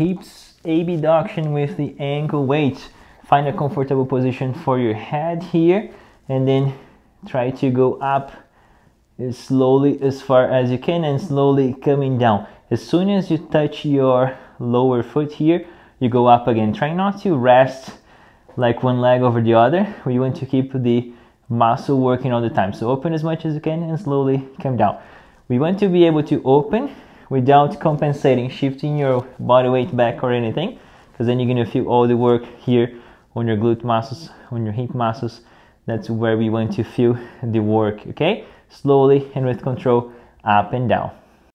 hips abduction with the ankle weight. Find a comfortable position for your head here and then try to go up as slowly as far as you can and slowly coming down. As soon as you touch your lower foot here, you go up again. Try not to rest like one leg over the other. We want to keep the muscle working all the time. So open as much as you can and slowly come down. We want to be able to open without compensating, shifting your body weight back or anything, because then you're gonna feel all the work here on your glute muscles, on your hip muscles. That's where we want to feel the work, okay? Slowly and with control, up and down.